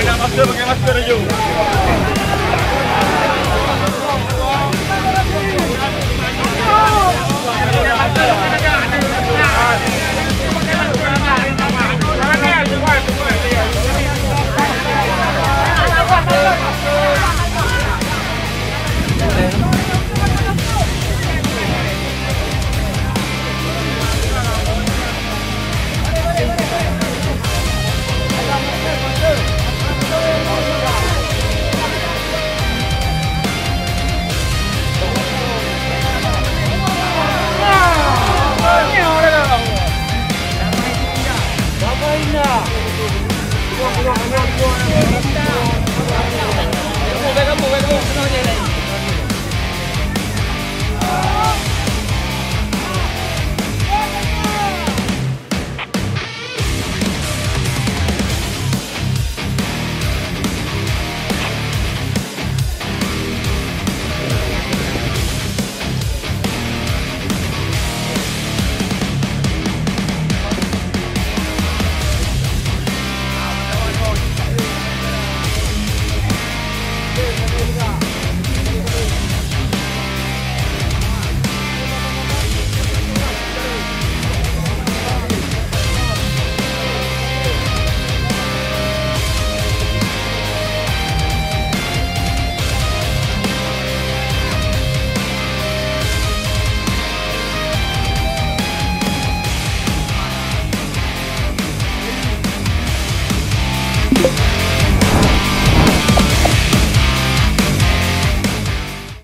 Nak masker pakai masker je.